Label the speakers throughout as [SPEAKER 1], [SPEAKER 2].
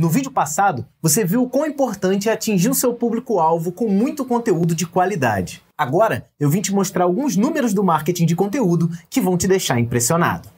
[SPEAKER 1] No vídeo passado, você viu o quão importante é atingir o seu público-alvo com muito conteúdo de qualidade. Agora, eu vim te mostrar alguns números do marketing de conteúdo que vão te deixar impressionado.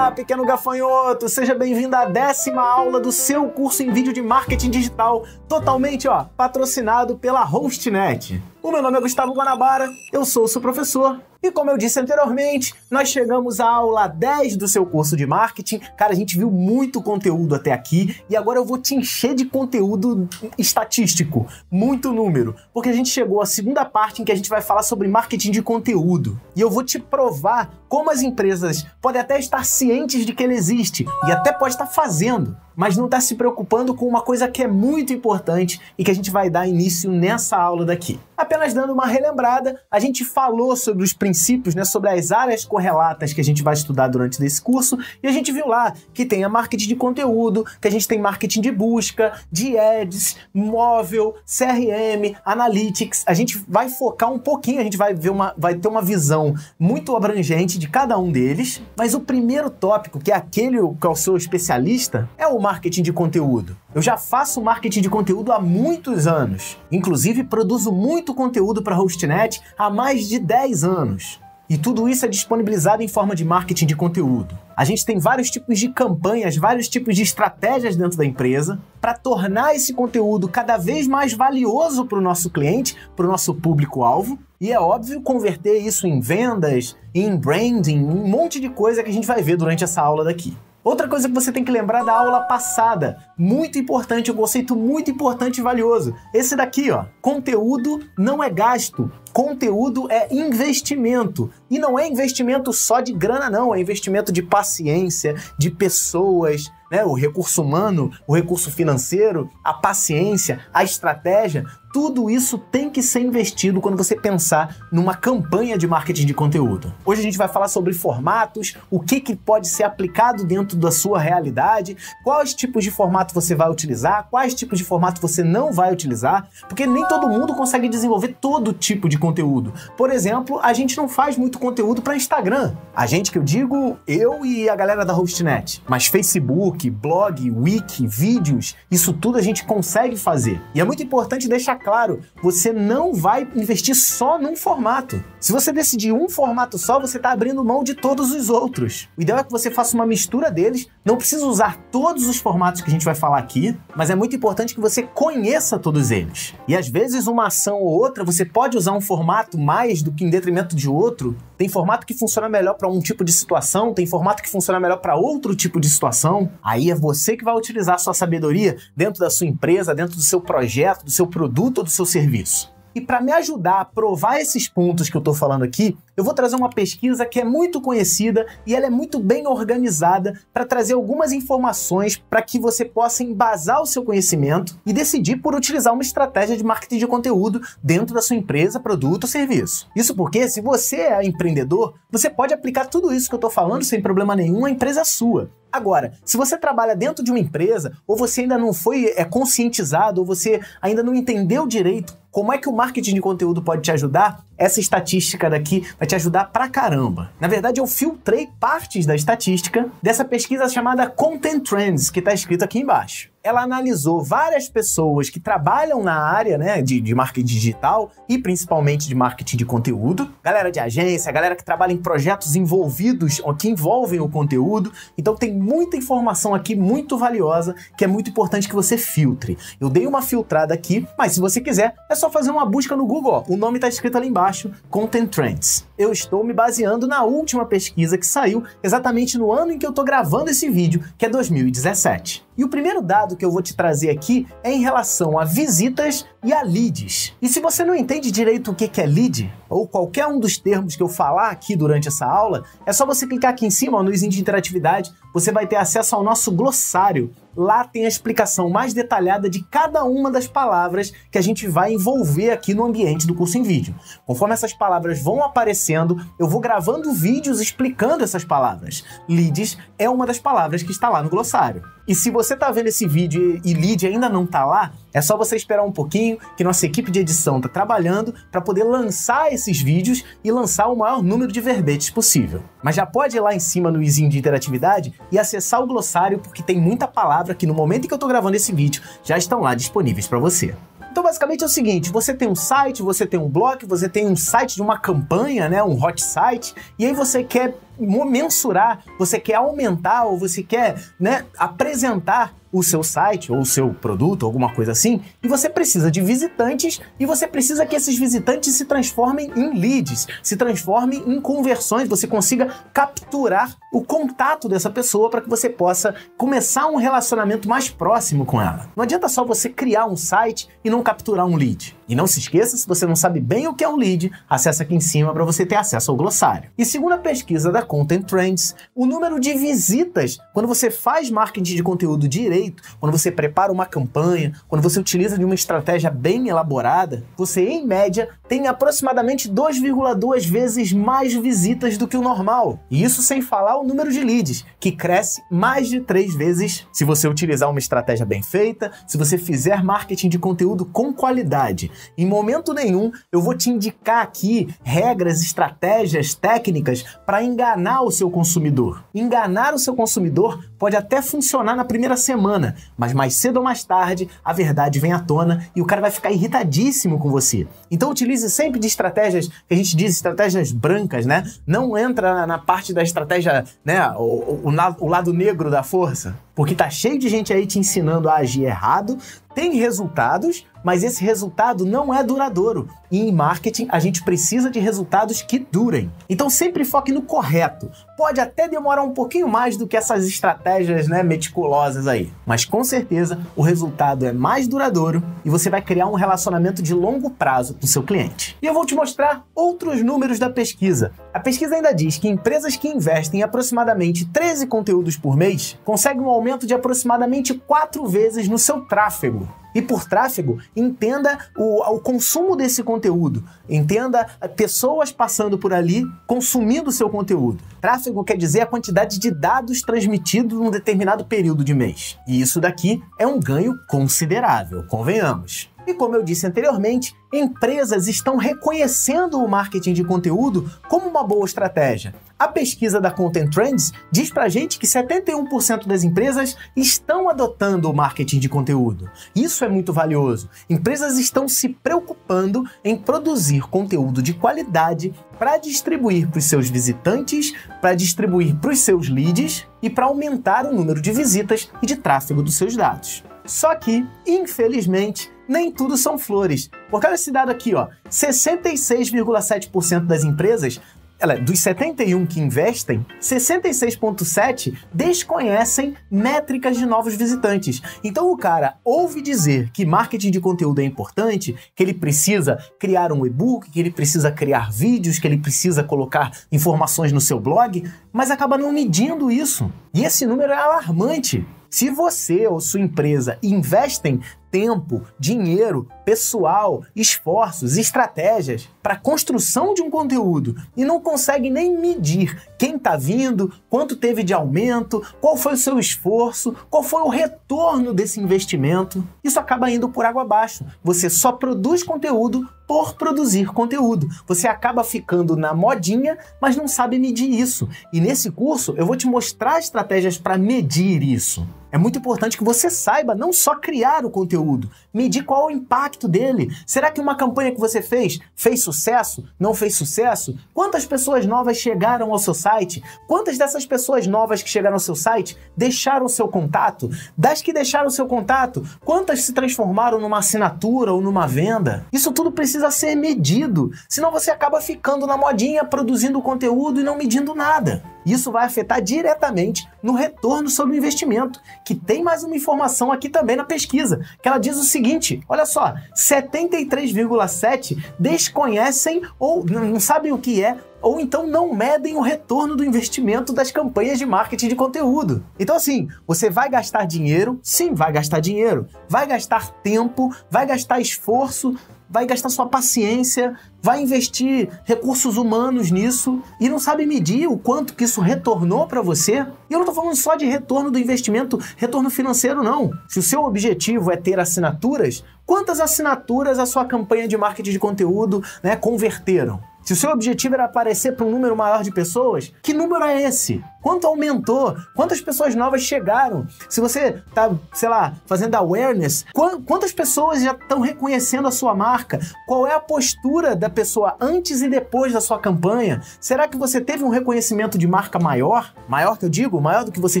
[SPEAKER 1] Pequeno gafanhoto! Seja bem-vindo à décima aula do seu curso em vídeo de marketing digital, totalmente ó, patrocinado pela HostNet. O meu nome é Gustavo Guanabara, eu sou seu professor e como eu disse anteriormente, nós chegamos à aula 10 do seu curso de marketing. Cara, a gente viu muito conteúdo até aqui e agora eu vou te encher de conteúdo estatístico, muito número, porque a gente chegou à segunda parte em que a gente vai falar sobre marketing de conteúdo. E eu vou te provar como as empresas podem até estar cientes de que ele existe e até pode estar fazendo, mas não está se preocupando com uma coisa que é muito importante e que a gente vai dar início nessa aula daqui. Apenas dando uma relembrada, a gente falou sobre os princípios, né, sobre as áreas correlatas que a gente vai estudar durante esse curso, e a gente viu lá que tem a marketing de conteúdo, que a gente tem marketing de busca, de ads, móvel, CRM, analytics. A gente vai focar um pouquinho, a gente vai ver uma vai ter uma visão muito abrangente de cada um deles, mas o primeiro tópico, que é aquele que eu sou especialista, é o marketing de conteúdo. Eu já faço marketing de conteúdo há muitos anos. Inclusive, produzo muito conteúdo para HostNet há mais de 10 anos. E tudo isso é disponibilizado em forma de marketing de conteúdo. A gente tem vários tipos de campanhas, vários tipos de estratégias dentro da empresa para tornar esse conteúdo cada vez mais valioso para o nosso cliente, para o nosso público-alvo. E é óbvio converter isso em vendas, em branding, um monte de coisa que a gente vai ver durante essa aula daqui. Outra coisa que você tem que lembrar da aula passada, muito importante, um conceito muito importante e valioso. Esse daqui, ó, conteúdo não é gasto, conteúdo é investimento. E não é investimento só de grana, não, é investimento de paciência, de pessoas, né? O recurso humano, o recurso financeiro, a paciência, a estratégia, tudo isso tem que ser investido quando você pensar numa campanha de marketing de conteúdo. Hoje a gente vai falar sobre formatos, o que, que pode ser aplicado dentro da sua realidade, quais tipos de formato você vai utilizar, quais tipos de formato você não vai utilizar, porque nem todo mundo consegue desenvolver todo tipo de conteúdo. Por exemplo, a gente não faz muito conteúdo para Instagram. A gente que eu digo, eu e a galera da HostNet. Mas Facebook, blog, wiki, vídeos, isso tudo a gente consegue fazer. E é muito importante deixar claro, você não vai investir só num formato. Se você decidir um formato só, você está abrindo mão de todos os outros. O ideal é que você faça uma mistura deles. Não precisa usar todos os formatos que a gente vai falar aqui, mas é muito importante que você conheça todos eles. E às vezes uma ação ou outra, você pode usar um formato mais do que em detrimento de outro. Tem formato que funciona melhor para um tipo de situação, tem formato que funciona melhor para outro tipo de situação. Aí é você que vai utilizar a sua sabedoria dentro da sua empresa, dentro do seu projeto, do seu produto ou do seu serviço. E para me ajudar a provar esses pontos que eu estou falando aqui, eu vou trazer uma pesquisa que é muito conhecida e ela é muito bem organizada para trazer algumas informações para que você possa embasar o seu conhecimento e decidir por utilizar uma estratégia de marketing de conteúdo dentro da sua empresa, produto ou serviço. Isso porque, se você é empreendedor, você pode aplicar tudo isso que eu estou falando sem problema nenhum à empresa sua. Agora, se você trabalha dentro de uma empresa, ou você ainda não foi é, conscientizado, ou você ainda não entendeu direito como é que o marketing de conteúdo pode te ajudar, essa estatística daqui vai te ajudar pra caramba. Na verdade, eu filtrei partes da estatística dessa pesquisa chamada Content Trends, que está escrito aqui embaixo. Ela analisou várias pessoas que trabalham na área né, de, de marketing digital e principalmente de marketing de conteúdo, galera de agência, galera que trabalha em projetos envolvidos ou que envolvem o conteúdo. Então tem muita informação aqui muito valiosa que é muito importante que você filtre. Eu dei uma filtrada aqui, mas se você quiser, é só fazer uma busca no Google. O nome está escrito ali embaixo embaixo, Content Trends. Eu estou me baseando na última pesquisa que saiu exatamente no ano em que eu estou gravando esse vídeo, que é 2017. E o primeiro dado que eu vou te trazer aqui é em relação a visitas e a leads. E se você não entende direito o que é lead, ou qualquer um dos termos que eu falar aqui durante essa aula, é só você clicar aqui em cima no izinho de interatividade, você vai ter acesso ao nosso glossário. Lá tem a explicação mais detalhada de cada uma das palavras que a gente vai envolver aqui no ambiente do curso em vídeo. Conforme essas palavras vão aparecendo, eu vou gravando vídeos explicando essas palavras. Leads é uma das palavras que está lá no glossário. E se você tá vendo esse vídeo e lead ainda não tá lá, é só você esperar um pouquinho que nossa equipe de edição tá trabalhando para poder lançar esses vídeos e lançar o maior número de verbetes possível. Mas já pode ir lá em cima no izinho de interatividade e acessar o glossário porque tem muita palavra que no momento em que eu tô gravando esse vídeo já estão lá disponíveis para você. Então, basicamente é o seguinte: você tem um site, você tem um blog, você tem um site de uma campanha, né, um hot site, e aí você quer mensurar, você quer aumentar ou você quer né, apresentar o seu site ou o seu produto, alguma coisa assim, e você precisa de visitantes e você precisa que esses visitantes se transformem em leads, se transformem em conversões, você consiga capturar o contato dessa pessoa para que você possa começar um relacionamento mais próximo com ela. Não adianta só você criar um site e não capturar um lead. E não se esqueça, se você não sabe bem o que é um lead, acessa aqui em cima para você ter acesso ao glossário. E segundo a pesquisa da Content Trends, o número de visitas quando você faz marketing de conteúdo direito, quando você prepara uma campanha, quando você utiliza de uma estratégia bem elaborada, você em média tem aproximadamente 2,2 vezes mais visitas do que o normal. E isso sem falar o número de leads, que cresce mais de três vezes se você utilizar uma estratégia bem feita, se você fizer marketing de conteúdo com qualidade. Em momento nenhum eu vou te indicar aqui regras, estratégias, técnicas para enganar o seu consumidor. Enganar o seu consumidor pode até funcionar na primeira semana, mas mais cedo ou mais tarde a verdade vem à tona e o cara vai ficar irritadíssimo com você. Então utilize sempre de estratégias que a gente diz estratégias brancas, né? Não entra na parte da estratégia, né, o, o, o lado negro da força, porque tá cheio de gente aí te ensinando a agir errado, tem resultados, mas esse resultado não é duradouro. E em marketing a gente precisa de resultados que durem. Então sempre foque no correto. Pode até demorar um pouquinho mais do que essas estratégias né, meticulosas aí, mas com certeza o resultado é mais duradouro e você vai criar um relacionamento de longo prazo com seu cliente. E eu vou te mostrar outros números da pesquisa. A pesquisa ainda diz que empresas que investem em aproximadamente 13 conteúdos por mês conseguem um aumento de aproximadamente 4 vezes no seu tráfego. E por tráfego, entenda o, o consumo desse conteúdo. Entenda pessoas passando por ali consumindo seu conteúdo. Tráfego quer dizer a quantidade de dados transmitidos num determinado período de mês. E isso daqui é um ganho considerável, convenhamos. E como eu disse anteriormente, empresas estão reconhecendo o marketing de conteúdo como uma boa estratégia. A pesquisa da Content Trends diz pra gente que 71% das empresas estão adotando o marketing de conteúdo. Isso é muito valioso. Empresas estão se preocupando em produzir conteúdo de qualidade para distribuir para os seus visitantes, para distribuir para os seus leads e para aumentar o número de visitas e de tráfego dos seus dados. Só que, infelizmente, nem tudo são flores. Porque olha esse dado aqui, ó. 66,7% das empresas ela, dos 71 que investem, 66,7 desconhecem métricas de novos visitantes. Então o cara ouve dizer que marketing de conteúdo é importante, que ele precisa criar um e-book, que ele precisa criar vídeos, que ele precisa colocar informações no seu blog, mas acaba não medindo isso. E esse número é alarmante. Se você ou sua empresa investem tempo, dinheiro, pessoal, esforços, estratégias para a construção de um conteúdo e não consegue nem medir quem está vindo, quanto teve de aumento, qual foi o seu esforço, qual foi o retorno desse investimento, isso acaba indo por água abaixo. Você só produz conteúdo por produzir conteúdo. Você acaba ficando na modinha, mas não sabe medir isso. E nesse curso eu vou te mostrar estratégias para medir isso. É muito importante que você saiba não só criar o conteúdo, medir qual é o impacto dele. Será que uma campanha que você fez fez sucesso? Não fez sucesso? Quantas pessoas novas chegaram ao seu site? Quantas dessas pessoas novas que chegaram ao seu site deixaram o seu contato? Das que deixaram o seu contato, quantas se transformaram numa assinatura ou numa venda? Isso tudo precisa ser medido, senão você acaba ficando na modinha produzindo conteúdo e não medindo nada. Isso vai afetar diretamente no retorno sobre o investimento, que tem mais uma informação aqui também na pesquisa, que ela diz o seguinte: olha só, 73,7 desconhecem ou não sabem o que é ou então não medem o retorno do investimento das campanhas de marketing de conteúdo. Então, assim, você vai gastar dinheiro? Sim, vai gastar dinheiro. Vai gastar tempo, vai gastar esforço, vai gastar sua paciência, vai investir recursos humanos nisso e não sabe medir o quanto que isso retornou para você. E eu não estou falando só de retorno do investimento, retorno financeiro não. Se o seu objetivo é ter assinaturas, quantas assinaturas a sua campanha de marketing de conteúdo né, converteram? Se o seu objetivo era aparecer para um número maior de pessoas, que número é esse? Quanto aumentou? Quantas pessoas novas chegaram? Se você está, sei lá, fazendo awareness, quantas pessoas já estão reconhecendo a sua marca? Qual é a postura da pessoa antes e depois da sua campanha? Será que você teve um reconhecimento de marca maior? Maior que eu digo, maior do que você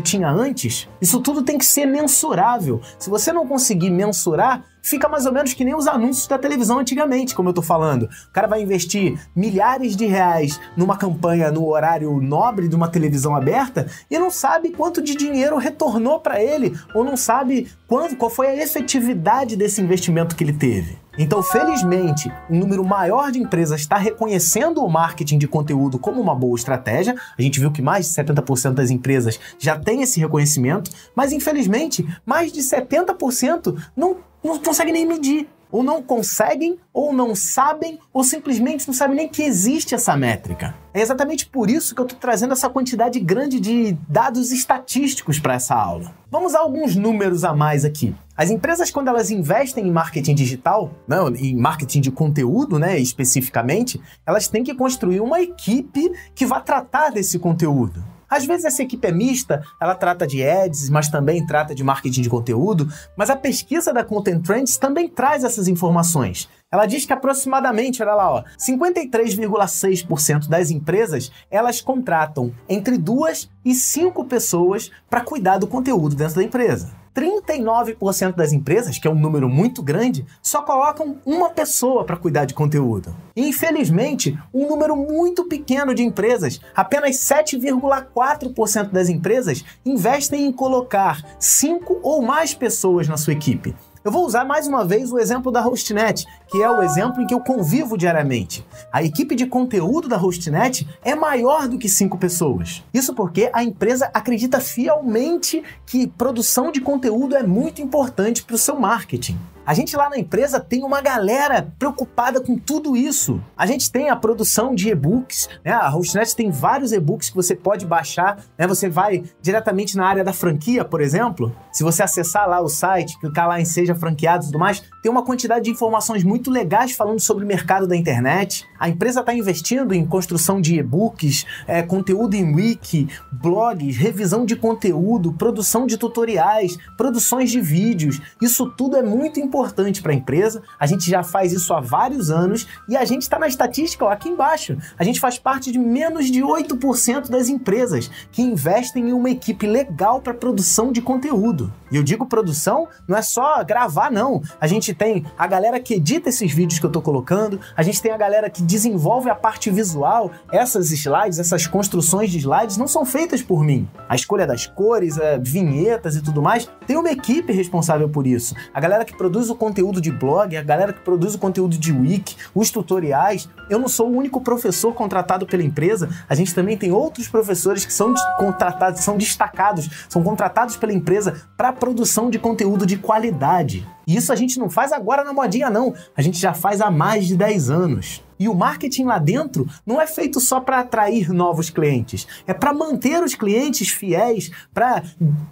[SPEAKER 1] tinha antes? Isso tudo tem que ser mensurável. Se você não conseguir mensurar, fica mais ou menos que nem os anúncios da televisão antigamente, como eu tô falando. O cara vai investir milhares de reais numa campanha no horário nobre de uma televisão aberta e não sabe quanto de dinheiro retornou para ele, ou não sabe quanto, qual foi a efetividade desse investimento que ele teve. Então, felizmente, um número maior de empresas está reconhecendo o marketing de conteúdo como uma boa estratégia. A gente viu que mais de 70% das empresas já tem esse reconhecimento, mas infelizmente, mais de 70% não não conseguem nem medir. Ou não conseguem, ou não sabem, ou simplesmente não sabem nem que existe essa métrica. É exatamente por isso que eu estou trazendo essa quantidade grande de dados estatísticos para essa aula. Vamos a alguns números a mais aqui. As empresas, quando elas investem em marketing digital, não, em marketing de conteúdo, né, especificamente, elas têm que construir uma equipe que vá tratar desse conteúdo. Às vezes essa equipe é mista, ela trata de ads, mas também trata de marketing de conteúdo, mas a pesquisa da Content Trends também traz essas informações. Ela diz que aproximadamente, olha lá, ó, 53,6% das empresas, elas contratam entre duas e cinco pessoas para cuidar do conteúdo dentro da empresa. 39% das empresas, que é um número muito grande, só colocam uma pessoa para cuidar de conteúdo. Infelizmente, um número muito pequeno de empresas, apenas 7,4% das empresas, investem em colocar cinco ou mais pessoas na sua equipe. Eu vou usar mais uma vez o exemplo da Hostnet, que é o exemplo em que eu convivo diariamente. A equipe de conteúdo da Hostnet é maior do que cinco pessoas. Isso porque a empresa acredita fielmente que produção de conteúdo é muito importante para o seu marketing. A gente lá na empresa tem uma galera preocupada com tudo isso. A gente tem a produção de e-books, né? A Hostnet tem vários e-books que você pode baixar, né? Você vai diretamente na área da franquia, por exemplo. Se você acessar lá o site, clicar lá em Seja Franqueado e tudo mais, tem uma quantidade de informações muito legais falando sobre o mercado da internet. A empresa está investindo em construção de e-books, é, conteúdo em wiki, blogs, revisão de conteúdo, produção de tutoriais, produções de vídeos. Isso tudo é muito importante para a empresa. A gente já faz isso há vários anos e a gente está na estatística ó, aqui embaixo. A gente faz parte de menos de 8% das empresas que investem em uma equipe legal para produção de conteúdo. E eu digo produção, não é só gravar, não. A gente tem a galera que edita esses vídeos que eu estou colocando, a gente tem a galera que desenvolve a parte visual. Essas slides, essas construções de slides não são feitas por mim. A escolha das cores, vinhetas e tudo mais, tem uma equipe responsável por isso. A galera que produz o conteúdo de blog, a galera que produz o conteúdo de wiki, os tutoriais. Eu não sou o único professor contratado pela empresa, a gente também tem outros professores que são contratados, são destacados, são contratados pela empresa para produção de conteúdo de qualidade. E isso a gente não faz agora na modinha, não. A gente já faz há mais de 10 anos. E o marketing lá dentro não é feito só para atrair novos clientes, é para manter os clientes fiéis, para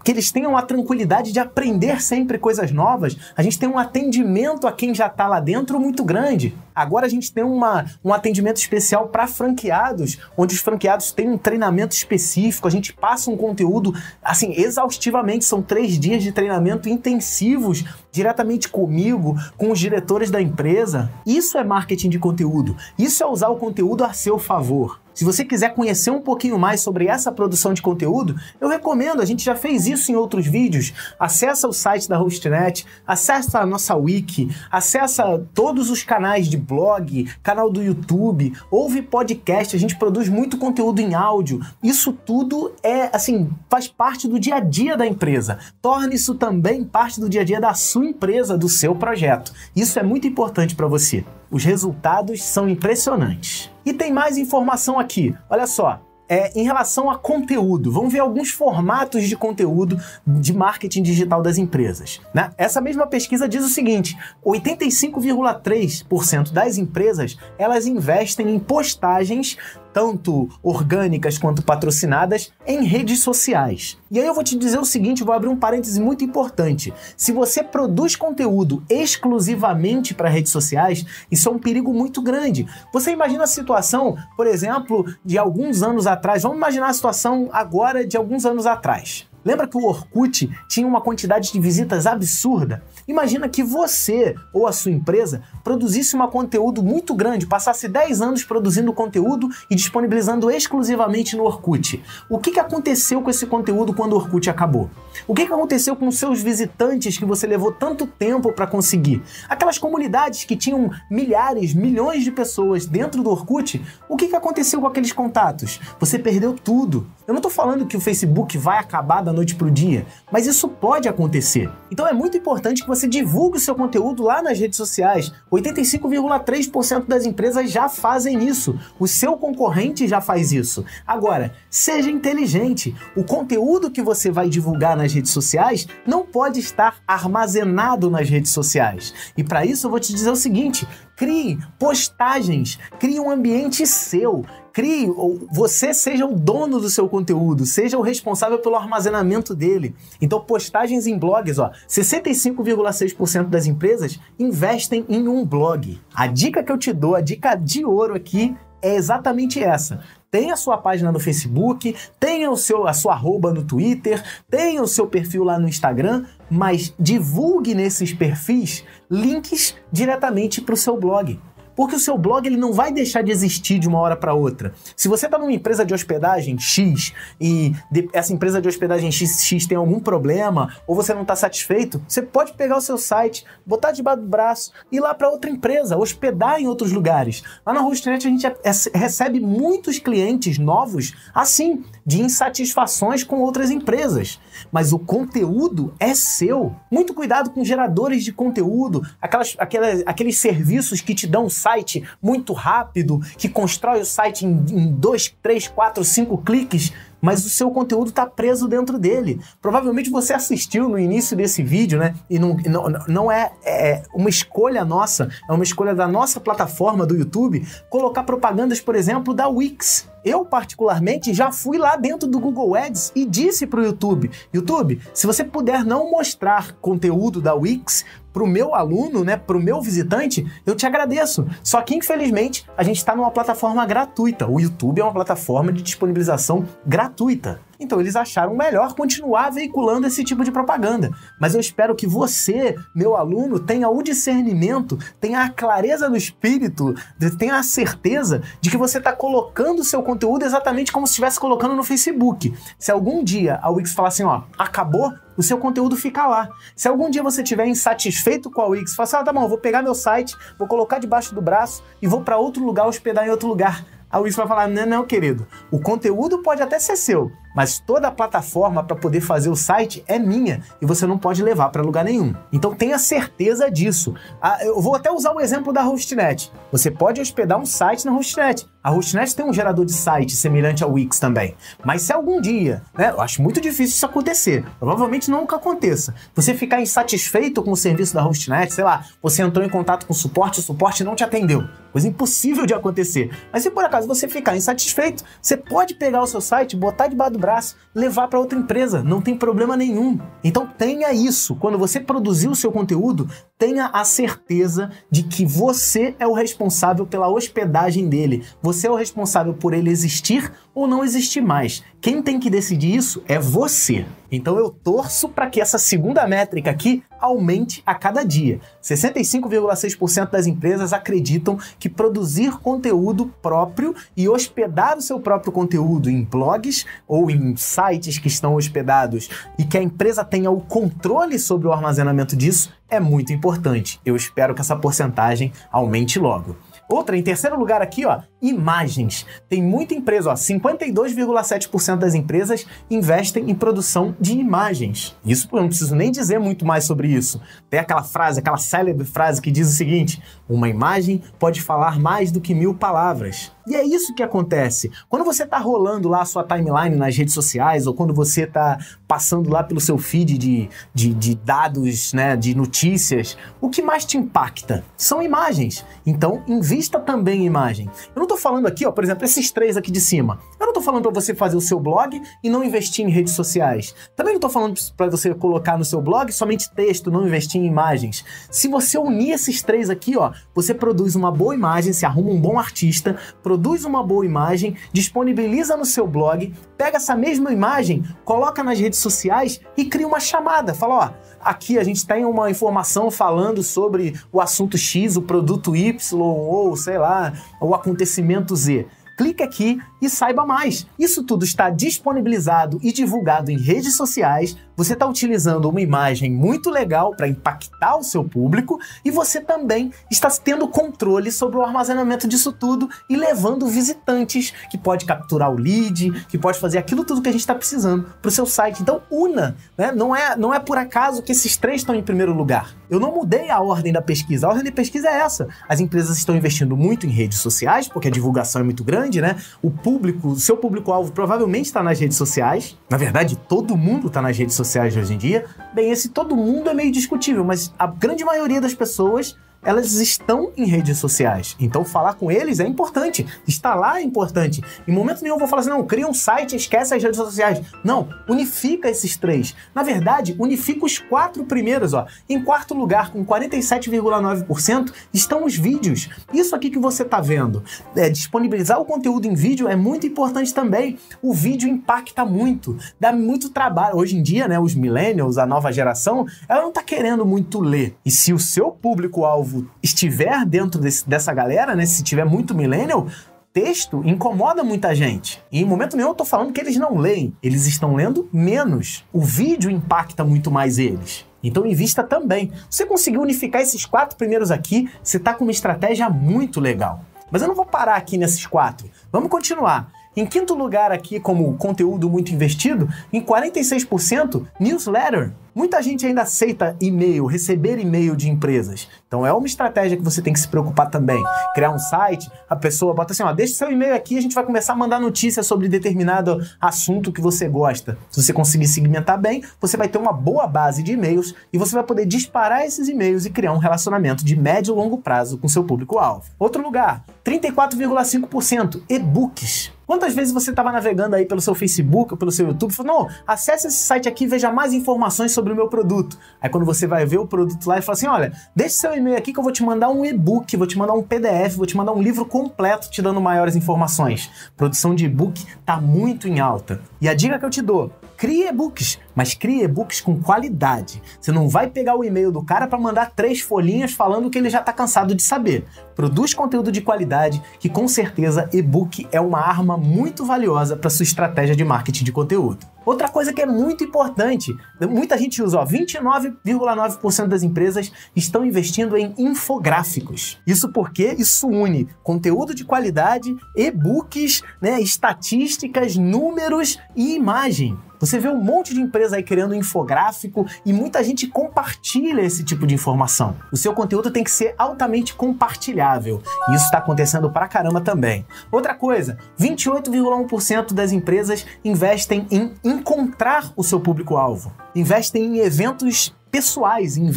[SPEAKER 1] que eles tenham a tranquilidade de aprender sempre coisas novas. A gente tem um atendimento a quem já está lá dentro muito grande. Agora a gente tem uma, um atendimento especial para franqueados, onde os franqueados têm um treinamento específico. A gente passa um conteúdo assim exaustivamente, são três dias de treinamento intensivos diretamente comigo, com os diretores da empresa. Isso é marketing de conteúdo. Isso é usar o conteúdo a seu favor. Se você quiser conhecer um pouquinho mais sobre essa produção de conteúdo, eu recomendo, a gente já fez isso em outros vídeos. Acesse o site da Hostnet, acessa a nossa wiki, acessa todos os canais de blog, canal do YouTube, ouve podcast, a gente produz muito conteúdo em áudio. Isso tudo é, assim, faz parte do dia a dia da empresa. Torne isso também parte do dia a dia da sua empresa, do seu projeto. Isso é muito importante para você. Os resultados são impressionantes. E tem mais informação aqui. Olha só. é, em relação a conteúdo, vamos ver alguns formatos de conteúdo de marketing digital das empresas. Né? Essa mesma pesquisa diz o seguinte: 85,3% das empresas elas investem em postagens tanto orgânicas quanto patrocinadas, em redes sociais. E aí eu vou te dizer o seguinte, vou abrir um parêntese muito importante. Se você produz conteúdo exclusivamente para redes sociais, isso é um perigo muito grande. Você imagina a situação, por exemplo, de alguns anos atrás, vamos imaginar a situação agora de alguns anos atrás. Lembra que o Orkut tinha uma quantidade de visitas absurda? Imagina que você ou a sua empresa produzisse um conteúdo muito grande, passasse 10 anos produzindo conteúdo e disponibilizando exclusivamente no Orkut. O que, que aconteceu com esse conteúdo quando o Orkut acabou? O que, que aconteceu com os seus visitantes que você levou tanto tempo para conseguir? Aquelas comunidades que tinham milhares, milhões de pessoas dentro do Orkut, o que, que aconteceu com aqueles contatos? Você perdeu tudo. Eu não estou falando que o Facebook vai acabar da noite para o dia, mas isso pode acontecer. Então é muito importante que você divulgue o seu conteúdo lá nas redes sociais. 85,3% das empresas já fazem isso. O seu concorrente já faz isso. Agora, seja inteligente. O conteúdo que você vai divulgar nas redes sociais não pode estar armazenado nas redes sociais. E para isso eu vou te dizer o seguinte: crie postagens, crie um ambiente seu crie, você seja o dono do seu conteúdo, seja o responsável pelo armazenamento dele. Então, postagens em blogs, ó, 65,6% das empresas investem em um blog. A dica que eu te dou, a dica de ouro aqui é exatamente essa. Tenha a sua página no Facebook, tenha o seu, a sua arroba no Twitter, tenha o seu perfil lá no Instagram, mas divulgue nesses perfis links diretamente para o seu blog. Porque o seu blog ele não vai deixar de existir de uma hora para outra. Se você está numa empresa de hospedagem X e essa empresa de hospedagem X, X tem algum problema ou você não está satisfeito, você pode pegar o seu site, botar debaixo do braço e ir lá para outra empresa, hospedar em outros lugares. Lá na Hostnet a gente é, é, recebe muitos clientes novos assim, de insatisfações com outras empresas. Mas o conteúdo é seu. Muito cuidado com geradores de conteúdo, aquelas, aquelas, aqueles serviços que te dão site muito rápido, que constrói o site em, em dois, três, quatro, cinco cliques, mas o seu conteúdo está preso dentro dele. Provavelmente você assistiu no início desse vídeo, né? E não, não, não é, é uma escolha nossa, é uma escolha da nossa plataforma do YouTube colocar propagandas, por exemplo, da Wix. Eu, particularmente, já fui lá dentro do Google Ads e disse para o YouTube: YouTube, se você puder não mostrar conteúdo da Wix, para o meu aluno, né, para o meu visitante, eu te agradeço. Só que, infelizmente, a gente está numa plataforma gratuita. O YouTube é uma plataforma de disponibilização gratuita. Então eles acharam melhor continuar veiculando esse tipo de propaganda. Mas eu espero que você, meu aluno, tenha o discernimento, tenha a clareza do espírito, tenha a certeza de que você está colocando o seu conteúdo exatamente como se estivesse colocando no Facebook. Se algum dia a Wix falar assim, ó, acabou, o seu conteúdo fica lá. Se algum dia você estiver insatisfeito com a Wix, fala assim, ah, tá bom, vou pegar meu site, vou colocar debaixo do braço e vou para outro lugar hospedar em outro lugar. A Wix vai falar: não, não, querido, o conteúdo pode até ser seu, mas toda a plataforma para poder fazer o site é minha e você não pode levar para lugar nenhum. Então tenha certeza disso. Ah, eu vou até usar o exemplo da Hostnet. Você pode hospedar um site na Hostnet. A Hostnet tem um gerador de site semelhante ao Wix também. Mas se algum dia, né, eu acho muito difícil isso acontecer, provavelmente nunca aconteça, você ficar insatisfeito com o serviço da Hostnet, sei lá, você entrou em contato com o suporte, o suporte não te atendeu. Coisa impossível de acontecer. Mas se por acaso você ficar insatisfeito, você pode pegar o seu site, botar debaixo do braço, levar para outra empresa, não tem problema nenhum. Então tenha isso. Quando você produzir o seu conteúdo, tenha a certeza de que você é o responsável pela hospedagem dele. Você é o responsável por ele existir ou não existir mais. Quem tem que decidir isso é você. Então eu torço para que essa segunda métrica aqui aumente a cada dia. 65,6% das empresas acreditam que produzir conteúdo próprio e hospedar o seu próprio conteúdo em blogs ou em sites que estão hospedados e que a empresa tenha o controle sobre o armazenamento disso é muito importante. Eu espero que essa porcentagem aumente logo. Outra, em terceiro lugar aqui, ó, imagens. Tem muita empresa, ó, 52,7% das empresas investem em produção de imagens. Isso eu não preciso nem dizer muito mais sobre isso. Tem aquela frase, aquela célebre frase que diz o seguinte: uma imagem pode falar mais do que mil palavras. E é isso que acontece. Quando você está rolando lá a sua timeline nas redes sociais, ou quando você está passando lá pelo seu feed de, de, de, dados, né, de notícias, o que mais te impacta são imagens. Então, invista também em imagem. Eu não estou falando aqui, ó, por exemplo, esses três aqui de cima. Eu não estou falando para você fazer o seu blog e não investir em redes sociais. Também não estou falando para você colocar no seu blog somente texto, não investir em imagens. Se você unir esses três aqui, ó, você produz uma boa imagem, se arruma um bom artista, produz uma boa imagem, disponibiliza no seu blog, pega essa mesma imagem, coloca nas redes sociais e cria uma chamada. Fala, ó, aqui a gente tem uma informação falando sobre o assunto X, o produto Y ou sei lá, o acontecimento Z. Clique aqui e saiba mais. Isso tudo está disponibilizado e divulgado em redes sociais. Você está utilizando uma imagem muito legal para impactar o seu público e você também está tendo controle sobre o armazenamento disso tudo e levando visitantes que pode capturar o lead, que pode fazer aquilo tudo que a gente está precisando para o seu site. Então una, né? Não é, não é por acaso que esses três estão em primeiro lugar. Eu não mudei a ordem da pesquisa. A ordem da pesquisa é essa. As empresas estão investindo muito em redes sociais porque a divulgação é muito grande né? O público, o seu público-alvo provavelmente está nas redes sociais. Na verdade, todo mundo está nas redes sociais hoje em dia. Bem, esse todo mundo é meio discutível, mas a grande maioria das pessoas elas estão em redes sociais. Então falar com eles é importante. Estar lá é importante. Em momento nenhum eu vou falar assim, não, cria um site, esquece as redes sociais. Não, unifica esses três. Na verdade, unifica os quatro primeiros, ó. Em quarto lugar, com 47,9%, estão os vídeos. Isso aqui que você está vendo. É, disponibilizar o conteúdo em vídeo é muito importante também. O vídeo impacta muito, dá muito trabalho. Hoje em dia, né, os millennials, a nova geração, ela não está querendo muito ler. E se o seu público-alvo estiver dentro desse, dessa galera, né? Se tiver muito millennial, texto incomoda muita gente. E em momento nenhum eu tô falando que eles não leem, eles estão lendo menos. O vídeo impacta muito mais eles. Então invista também. Você conseguiu unificar esses quatro primeiros aqui, você tá com uma estratégia muito legal. Mas eu não vou parar aqui nesses quatro. Vamos continuar. Em quinto lugar aqui, como conteúdo muito investido, em 46%, newsletter. Muita gente ainda aceita e-mail, receber e-mail de empresas. Então é uma estratégia que você tem que se preocupar também. Criar um site, a pessoa bota assim, ó, deixa seu e-mail aqui, a gente vai começar a mandar notícias sobre determinado assunto que você gosta. Se você conseguir segmentar bem, você vai ter uma boa base de e-mails e você vai poder disparar esses e-mails e criar um relacionamento de médio e longo prazo com seu público-alvo. Outro lugar, 34,5% e-books. Quantas vezes você estava navegando aí pelo seu Facebook ou pelo seu YouTube e falou, não, acesse esse site aqui e veja mais informações sobre o meu produto. Aí quando você vai ver o produto lá e fala assim, olha, deixe seu e-mail aqui que eu vou te mandar um e-book, vou te mandar um PDF, vou te mandar um livro completo te dando maiores informações. Produção de e-book está muito em alta. E a dica que eu te dou, crie e-books, mas crie e-books com qualidade. Você não vai pegar o e-mail do cara para mandar três folhinhas falando que ele já está cansado de saber. Produz conteúdo de qualidade, que com certeza e-book é uma arma muito valiosa para sua estratégia de marketing de conteúdo. Outra coisa que é muito importante, muita gente usa, 29,9% das empresas estão investindo em infográficos. Isso porque isso une conteúdo de qualidade, e-books, né, estatísticas, números e imagem. Você vê um monte de empresa aí criando infográfico e muita gente compartilha esse tipo de informação. O seu conteúdo tem que ser altamente compartilhável. E isso está acontecendo pra caramba também. Outra coisa, 28,1% das empresas investem em encontrar o seu público-alvo. Investem em eventos pessoais, em,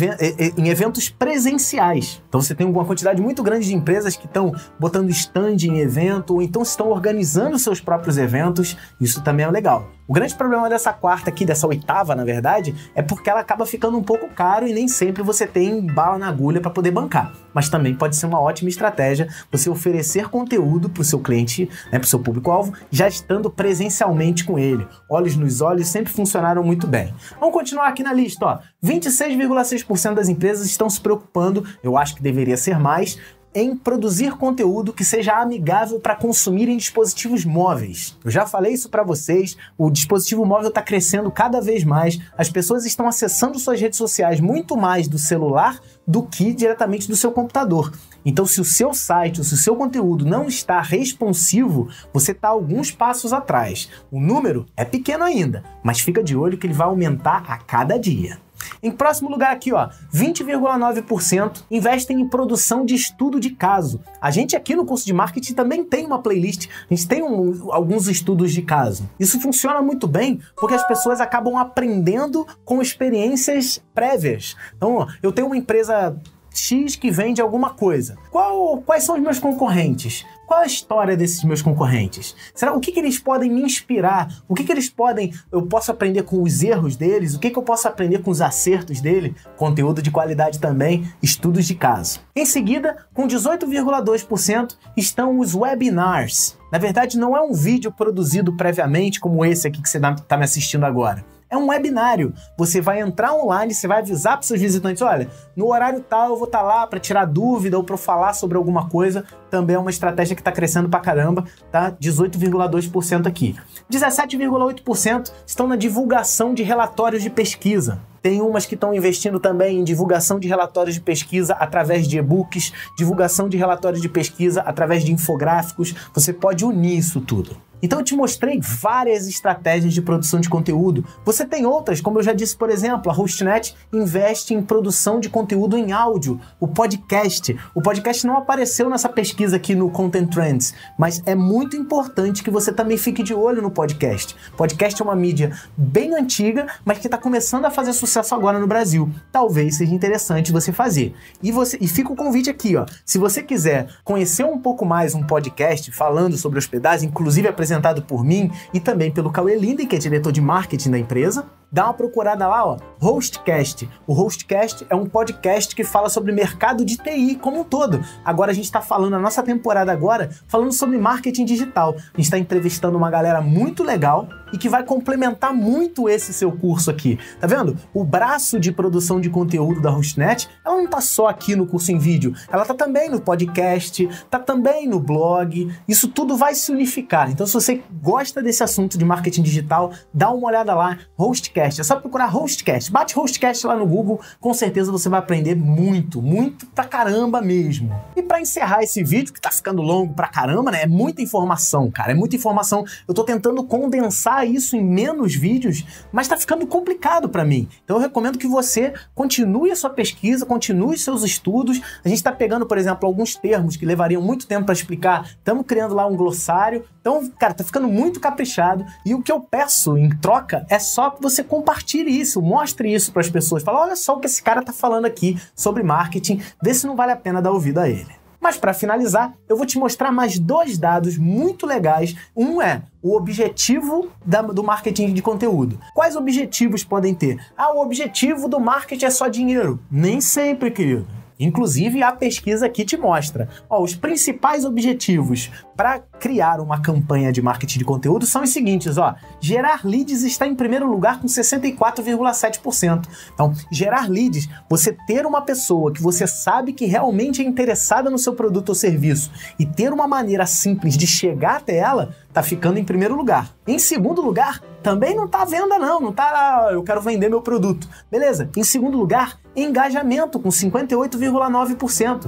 [SPEAKER 1] em, eventos presenciais. Então você tem uma quantidade muito grande de empresas que estão botando stand em evento, ou então estão organizando seus próprios eventos. Isso também é legal. O grande problema dessa quarta aqui, dessa oitava, na verdade, é porque ela acaba ficando um pouco caro e nem sempre você tem bala na agulha para poder bancar. Mas também pode ser uma ótima estratégia você oferecer conteúdo para o seu cliente, né, para o seu público-alvo, já estando presencialmente com ele. Olhos nos olhos sempre funcionaram muito bem. Vamos continuar aqui na lista, ó. 26,6% das empresas estão se preocupando, eu acho que deveria ser mais, em produzir conteúdo que seja amigável para consumir em dispositivos móveis. Eu já falei isso para vocês, o dispositivo móvel está crescendo cada vez mais, as pessoas estão acessando suas redes sociais muito mais do celular do que diretamente do seu computador. Então, se o seu site, se o seu conteúdo não está responsivo, você está alguns passos atrás. O número é pequeno ainda, mas fica de olho que ele vai aumentar a cada dia. Em próximo lugar aqui, ó, 20,9% investem em produção de estudo de caso. A gente aqui no curso de marketing também tem uma playlist, a gente tem um, alguns estudos de caso. Isso funciona muito bem porque as pessoas acabam aprendendo com experiências prévias. Então, ó, eu tenho uma empresa X que vende alguma coisa. Qual, quais são os meus concorrentes? Qual a história desses meus concorrentes? Será o que, que eles podem me inspirar? O que, que eles podem eu posso aprender com os erros deles? O que, que eu posso aprender com os acertos dele? Conteúdo de qualidade também, estudos de caso. Em seguida, com 18,2% estão os webinars. Na verdade, não é um vídeo produzido previamente como esse aqui que você está me assistindo agora é um webinário. Você vai entrar online, você vai avisar para seus visitantes, olha, no horário tal eu vou estar tá lá para tirar dúvida ou para falar sobre alguma coisa. Também é uma estratégia que está crescendo para caramba, tá? 18,2% aqui. 17,8% estão na divulgação de relatórios de pesquisa. Tem umas que estão investindo também em divulgação de relatórios de pesquisa através de e-books, divulgação de relatórios de pesquisa através de infográficos. Você pode unir isso tudo. Então eu te mostrei várias estratégias de produção de conteúdo. Você tem outras, como eu já disse, por exemplo, a Hostnet investe em produção de conteúdo em áudio, o podcast. O podcast não apareceu nessa pesquisa aqui no Content Trends, mas é muito importante que você também fique de olho no podcast. Podcast é uma mídia bem antiga, mas que está começando a fazer sucesso agora no Brasil. Talvez seja interessante você fazer. E você e fica o convite aqui, ó. Se você quiser conhecer um pouco mais um podcast falando sobre hospedagem, inclusive a apresentado por mim e também pelo Cauê Linden, que é diretor de marketing da empresa. Dá uma procurada lá, ó, Hostcast. O Hostcast é um podcast que fala sobre mercado de TI como um todo. Agora a gente está falando, a nossa temporada agora, falando sobre marketing digital. A gente está entrevistando uma galera muito legal e que vai complementar muito esse seu curso aqui. Tá vendo? O braço de produção de conteúdo da Hostnet, ela não tá só aqui no curso em vídeo, ela tá também no podcast, tá também no blog. Isso tudo vai se unificar. Então, se você gosta desse assunto de marketing digital, dá uma olhada lá, Hostcast. É só procurar Hostcast. Bate Hostcast lá no Google, com certeza você vai aprender muito, muito pra caramba mesmo. E para encerrar esse vídeo, que tá ficando longo pra caramba, né? É muita informação, cara, é muita informação. Eu tô tentando condensar isso em menos vídeos, mas está ficando complicado para mim. Então eu recomendo que você continue a sua pesquisa, continue seus estudos. A gente está pegando, por exemplo, alguns termos que levariam muito tempo para explicar. Estamos criando lá um glossário. Então, cara, tá ficando muito caprichado. E o que eu peço em troca é só que você compartilhe isso, mostre isso para as pessoas. Fala, olha só o que esse cara tá falando aqui sobre marketing. Vê se não vale a pena dar ouvido a ele. Mas para finalizar, eu vou te mostrar mais dois dados muito legais. Um é o objetivo da, do marketing de conteúdo. Quais objetivos podem ter? Ah, o objetivo do marketing é só dinheiro. Nem sempre, querido. Inclusive, a pesquisa aqui te mostra. Ó, os principais objetivos para criar uma campanha de marketing de conteúdo são os seguintes, ó. Gerar leads está em primeiro lugar com 64,7%. Então, gerar leads, você ter uma pessoa que você sabe que realmente é interessada no seu produto ou serviço e ter uma maneira simples de chegar até ela, tá ficando em primeiro lugar. Em segundo lugar, também não tá venda não, não tá lá, eu quero vender meu produto. Beleza? Em segundo lugar, engajamento com 58,9%.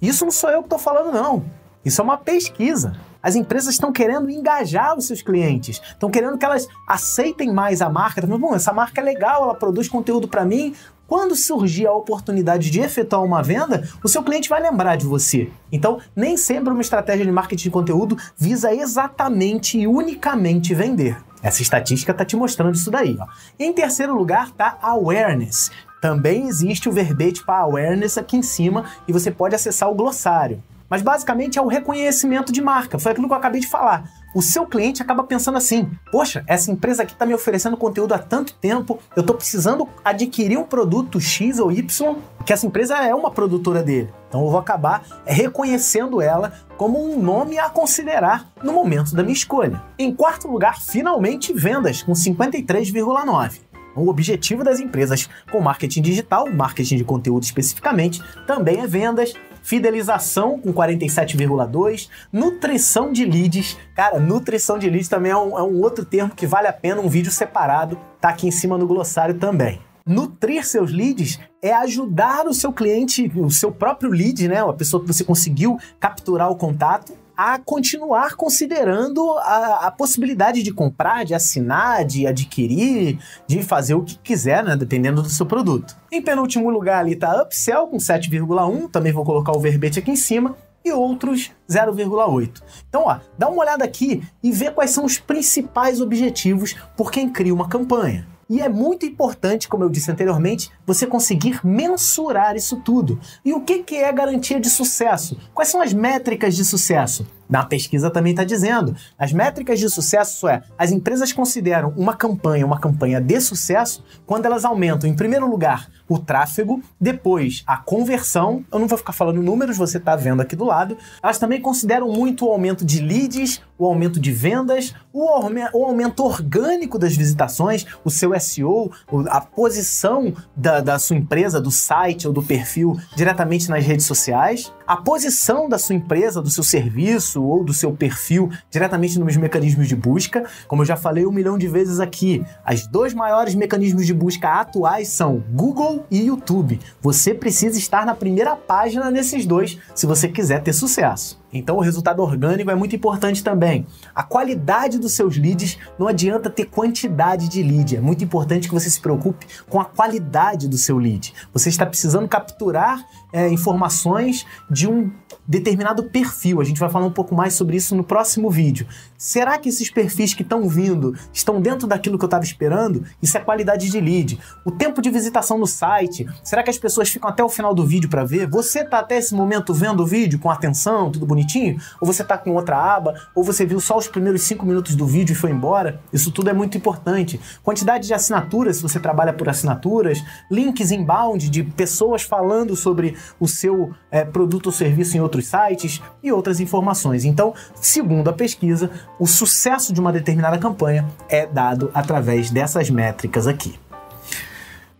[SPEAKER 1] Isso não sou eu que tô falando não. Isso é uma pesquisa. As empresas estão querendo engajar os seus clientes, estão querendo que elas aceitem mais a marca. Estão bom, essa marca é legal, ela produz conteúdo para mim. Quando surgir a oportunidade de efetuar uma venda, o seu cliente vai lembrar de você. Então, nem sempre uma estratégia de marketing de conteúdo visa exatamente e unicamente vender. Essa estatística está te mostrando isso daí. Ó. Em terceiro lugar está awareness. Também existe o verbete para awareness aqui em cima e você pode acessar o glossário. Mas basicamente é o reconhecimento de marca. Foi aquilo que eu acabei de falar. O seu cliente acaba pensando assim: poxa, essa empresa aqui está me oferecendo conteúdo há tanto tempo, eu estou precisando adquirir um produto X ou Y, que essa empresa é uma produtora dele. Então eu vou acabar reconhecendo ela como um nome a considerar no momento da minha escolha. Em quarto lugar, finalmente vendas, com 53,9%. O objetivo das empresas com marketing digital, marketing de conteúdo especificamente, também é vendas, fidelização com 47,2, nutrição de leads. Cara, nutrição de leads também é um, é um outro termo que vale a pena um vídeo separado, tá aqui em cima no glossário também. Nutrir seus leads é ajudar o seu cliente, o seu próprio lead, né? A pessoa que você conseguiu capturar o contato, a continuar considerando a, a, possibilidade de comprar, de assinar, de adquirir, de fazer o que quiser, né, dependendo do seu produto. Em penúltimo lugar ali está Upsell com 7,1, também vou colocar o verbete aqui em cima e outros 0,8. Então, ó, dá uma olhada aqui e vê quais são os principais objetivos por quem cria uma campanha. E é muito importante, como eu disse anteriormente, você conseguir mensurar isso tudo. E o que, é garantia de sucesso? Quais são as métricas de sucesso? Na pesquisa também está dizendo. As métricas de sucesso é, as empresas consideram uma campanha uma campanha de sucesso quando elas aumentam, em primeiro lugar, o tráfego, depois a conversão. Eu não vou ficar falando números, você está vendo aqui do lado. Elas também consideram muito o aumento de leads, o aumento de vendas, o, aumento orgânico das visitações, o seu SEO, a posição da, da sua empresa, do site ou do perfil diretamente nas redes sociais, a posição da sua empresa, do seu serviço ou do seu perfil diretamente nos mecanismos de busca. Como eu já falei um milhão de vezes aqui, os dois maiores mecanismos de busca atuais são Google e YouTube. Você precisa estar na primeira página nesses dois se você quiser ter sucesso. Então o resultado orgânico é muito importante também. A qualidade dos seus leads não adianta ter quantidade de lead. É muito importante que você se preocupe com a qualidade do seu lead. Você está precisando capturar é, informações de um determinado perfil. A gente vai falar um pouco mais sobre isso no próximo vídeo. Será que esses perfis que estão vindo estão dentro daquilo que eu estava esperando? Isso é qualidade de lead. O tempo de visitação no site, será que as pessoas ficam até o final do vídeo para ver? Você está até esse momento vendo o vídeo com atenção, tudo bonitinho? Ou você está com outra aba? Ou você viu só os primeiros cinco minutos do vídeo e foi embora? Isso tudo é muito importante. Quantidade de assinaturas, se você trabalha por assinaturas, links inbound de pessoas falando sobre o seu é, produto ou serviço em outro outros sites e outras informações. Então, segundo a pesquisa, o sucesso de uma determinada campanha é dado através dessas métricas aqui.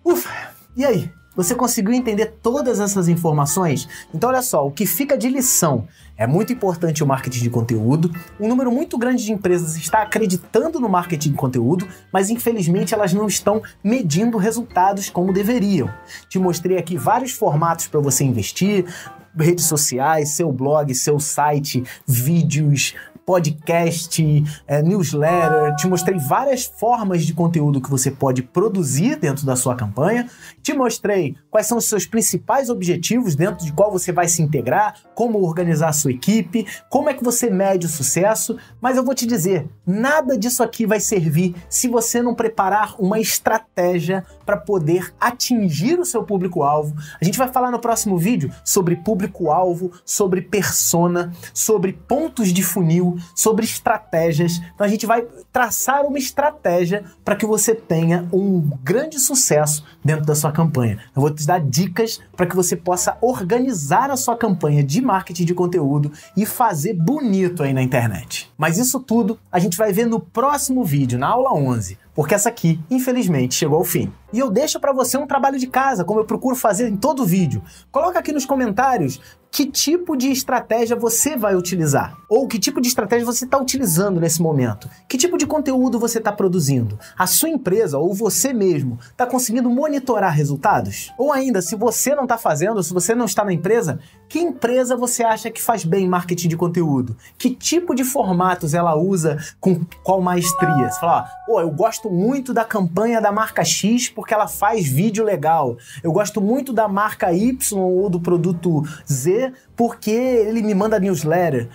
[SPEAKER 1] Ufa! E aí? Você conseguiu entender todas essas informações? Então, olha só, o que fica de lição é muito importante o marketing de conteúdo. Um número muito grande de empresas está acreditando no marketing de conteúdo, mas infelizmente elas não estão medindo resultados como deveriam. Te mostrei aqui vários formatos para você investir, redes sociais, seu blog, seu site, vídeos, podcast, é, newsletter, te mostrei várias formas de conteúdo que você pode produzir dentro da sua campanha, te mostrei quais são os seus principais objetivos dentro de qual você vai se integrar, como organizar a sua equipe, como é que você mede o sucesso, mas eu vou te dizer, nada disso aqui vai servir se você não preparar uma estratégia para poder atingir o seu público-alvo. A gente vai falar no próximo vídeo sobre público-alvo, sobre persona, sobre pontos de funil, sobre estratégias. Então a gente vai traçar uma estratégia para que você tenha um grande sucesso dentro da sua campanha. Eu vou te dar dicas para que você possa organizar a sua campanha de marketing de conteúdo e fazer bonito aí na internet. Mas isso tudo a gente vai ver no próximo vídeo, na aula 11 porque essa aqui, infelizmente, chegou ao fim. E eu deixo para você um trabalho de casa, como eu procuro fazer em todo vídeo. Coloca aqui nos comentários que tipo de estratégia você vai utilizar. Ou que tipo de estratégia você está utilizando nesse momento. Que tipo de conteúdo você está produzindo. A sua empresa ou você mesmo está conseguindo monitorar resultados? Ou ainda, se você não está fazendo, se você não está na empresa, que empresa você acha que faz bem marketing de conteúdo? Que tipo de formatos ela usa com qual maestria? Você fala, ó, eu gosto muito da campanha da marca X porque ela faz vídeo legal. Eu gosto muito da marca Y ou do produto Z porque ele me manda newsletter.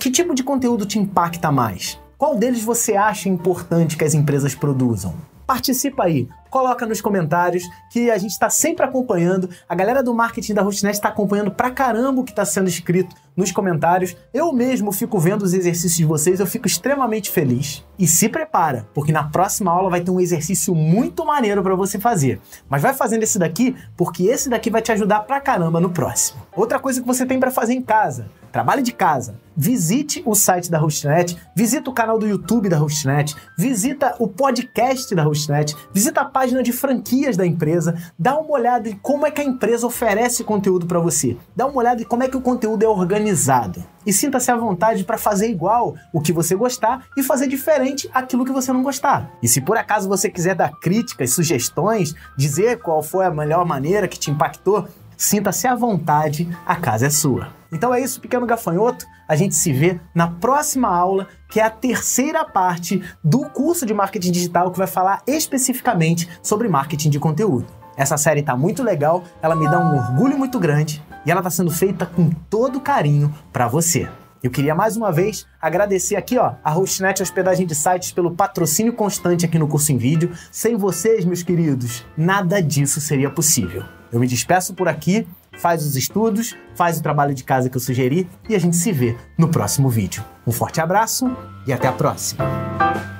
[SPEAKER 1] Que tipo de conteúdo te impacta mais? Qual deles você acha importante que as empresas produzam? Participa aí, coloca nos comentários que a gente está sempre acompanhando. A galera do marketing da Hostnet está acompanhando pra caramba o que está sendo escrito nos comentários. Eu mesmo fico vendo os exercícios de vocês, eu fico extremamente feliz. E se prepara, porque na próxima aula vai ter um exercício muito maneiro para você fazer. Mas vai fazendo esse daqui, porque esse daqui vai te ajudar pra caramba no próximo. Outra coisa que você tem para fazer em casa, trabalho de casa. Visite o site da Hostnet, visita o canal do YouTube da Hostnet, visita o podcast da Hostnet, visita a página de franquias da empresa, dá uma olhada em como é que a empresa oferece conteúdo para você. Dá uma olhada em como é que o conteúdo é organizado. E sinta-se à vontade para fazer igual o que você gostar e fazer diferente aquilo que você não gostar. E se por acaso você quiser dar críticas, sugestões, dizer qual foi a melhor maneira que te impactou, Sinta-se à vontade, a casa é sua. Então é isso, pequeno gafanhoto. A gente se vê na próxima aula, que é a terceira parte do curso de marketing digital que vai falar especificamente sobre marketing de conteúdo. Essa série tá muito legal, ela me dá um orgulho muito grande e ela tá sendo feita com todo carinho para você. Eu queria mais uma vez agradecer aqui, ó, a Hostnet Hospedagem de Sites pelo patrocínio constante aqui no curso em vídeo. Sem vocês, meus queridos, nada disso seria possível. Eu me despeço por aqui, faz os estudos, faz o trabalho de casa que eu sugeri e a gente se vê no próximo vídeo. Um forte abraço e até a próxima!